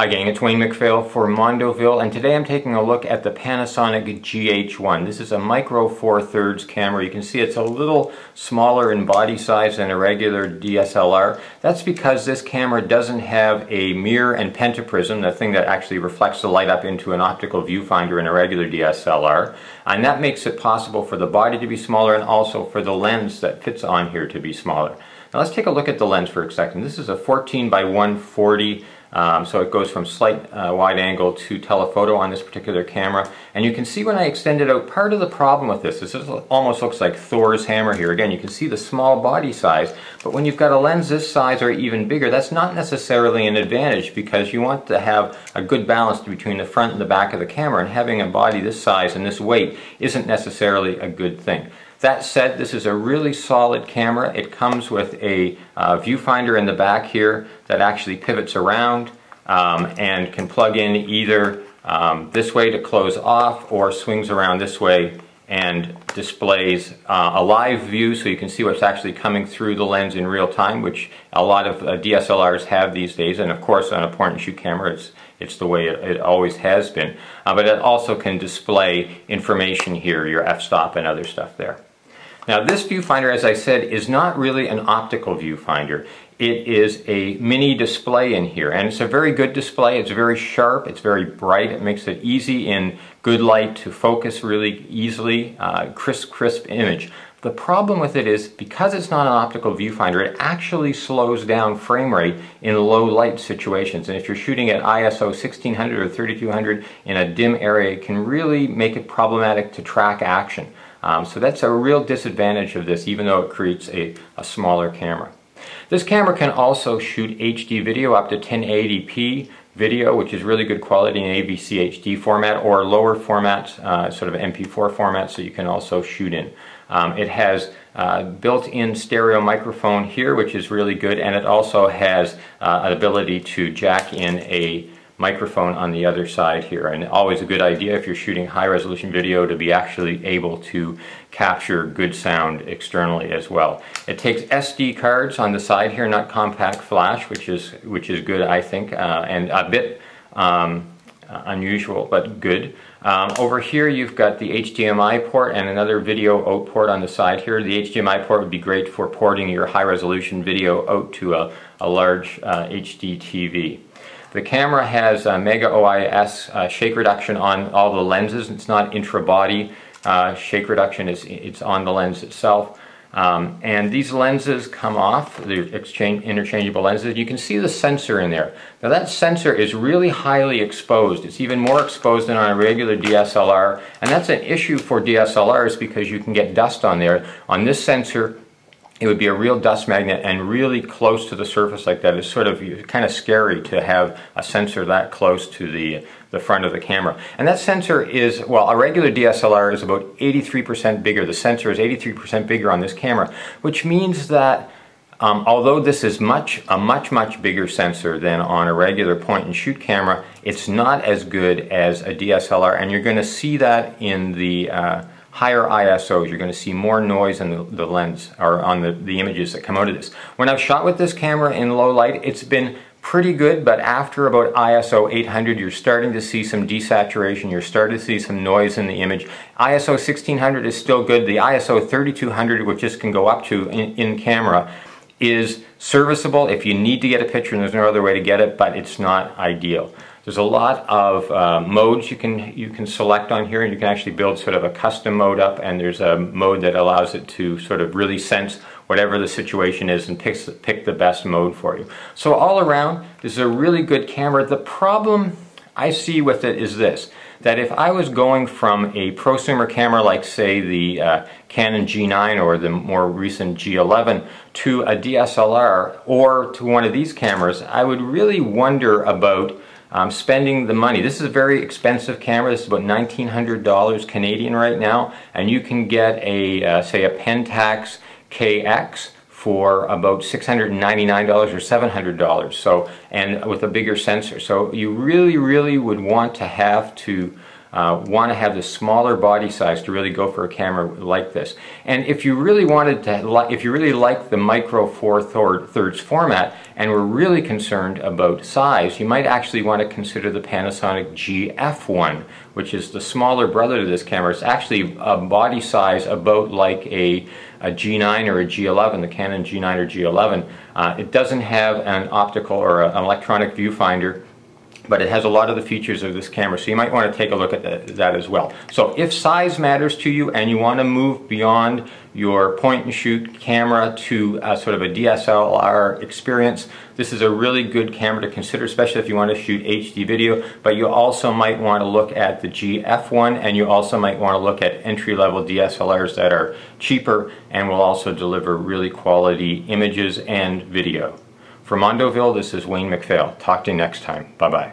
Hi gang, it's Wayne MacPhail for Mondoville and today I'm taking a look at the Panasonic GH1. This is a micro four thirds camera. You can see it's a little smaller in body size than a regular DSLR. That's because this camera doesn't have a mirror and pentaprism, the thing that actually reflects the light up into an optical viewfinder in a regular DSLR. And that makes it possible for the body to be smaller and also for the lens that fits on here to be smaller. Now let's take a look at the lens for a second. This is a 14 by 140 um, so it goes from slight uh, wide angle to telephoto on this particular camera. And you can see when I extend it out, part of the problem with this, this almost looks like Thor's hammer here. Again, you can see the small body size, but when you've got a lens this size or even bigger, that's not necessarily an advantage because you want to have a good balance between the front and the back of the camera, and having a body this size and this weight isn't necessarily a good thing. That said, this is a really solid camera. It comes with a uh, viewfinder in the back here that actually pivots around um, and can plug in either um, this way to close off or swings around this way and displays uh, a live view so you can see what's actually coming through the lens in real time, which a lot of uh, DSLRs have these days. And of course, on a point and shoot camera, it's, it's the way it, it always has been. Uh, but it also can display information here, your f-stop and other stuff there. Now this viewfinder, as I said, is not really an optical viewfinder. It is a mini display in here, and it's a very good display. It's very sharp, it's very bright, it makes it easy in good light to focus really easily, uh, crisp, crisp image. The problem with it is because it's not an optical viewfinder, it actually slows down frame rate in low light situations. And if you're shooting at ISO 1600 or 3200 in a dim area, it can really make it problematic to track action. Um, so that's a real disadvantage of this, even though it creates a, a smaller camera. This camera can also shoot HD video up to 1080p video, which is really good quality in AVC HD format or lower formats, uh, sort of MP4 format, so you can also shoot in. Um, it has uh, built-in stereo microphone here, which is really good, and it also has uh, an ability to jack in a microphone on the other side here. And always a good idea if you're shooting high resolution video to be actually able to capture good sound externally as well. It takes SD cards on the side here, not compact flash, which is, which is good I think, uh, and a bit um, unusual, but good. Um, over here you've got the HDMI port and another video out port on the side here. The HDMI port would be great for porting your high resolution video out to a, a large uh, HD TV. The camera has a Mega OIS uh, shake reduction on all the lenses. It's not intra-body uh, shake reduction, it's, it's on the lens itself. Um, and these lenses come off, the exchange, interchangeable lenses. You can see the sensor in there. Now that sensor is really highly exposed. It's even more exposed than on a regular DSLR. And that's an issue for DSLRs because you can get dust on there. On this sensor, it would be a real dust magnet and really close to the surface like that. It's sort of kind of scary to have a sensor that close to the, the front of the camera. And that sensor is, well, a regular DSLR is about 83% bigger. The sensor is 83% bigger on this camera, which means that um, although this is much a much, much bigger sensor than on a regular point and shoot camera, it's not as good as a DSLR. And you're going to see that in the uh, higher ISOs, you're going to see more noise in the, the lens or on the, the images that come out of this. When I've shot with this camera in low light, it's been pretty good, but after about ISO 800, you're starting to see some desaturation, you're starting to see some noise in the image. ISO 1600 is still good. The ISO 3200, which this can go up to in, in camera, is serviceable if you need to get a picture and there's no other way to get it, but it's not ideal. There's a lot of uh, modes you can you can select on here and you can actually build sort of a custom mode up and there's a mode that allows it to sort of really sense whatever the situation is and picks, pick the best mode for you. So all around, this is a really good camera. The problem I see with it is this, that if I was going from a prosumer camera like say the uh, Canon G9 or the more recent G11 to a DSLR or to one of these cameras, I would really wonder about um, spending the money. This is a very expensive camera. This is about $1,900 Canadian right now, and you can get a, uh, say, a Pentax KX for about $699 or $700 so and with a bigger sensor. So you really really would want to have to uh, want to have the smaller body size to really go for a camera like this. And if you really wanted to, if you really like the micro four thirds format and were really concerned about size, you might actually want to consider the Panasonic GF1, which is the smaller brother to this camera. It's actually a body size about like a, a G9 or a G11, the Canon G9 or G11. Uh, it doesn't have an optical or a, an electronic viewfinder but it has a lot of the features of this camera, so you might want to take a look at that, that as well. So if size matters to you and you want to move beyond your point and shoot camera to a, sort of a DSLR experience, this is a really good camera to consider, especially if you want to shoot HD video, but you also might want to look at the GF1 and you also might want to look at entry-level DSLRs that are cheaper and will also deliver really quality images and video. For Mondoville, this is Wayne MacPhail. Talk to you next time. Bye-bye.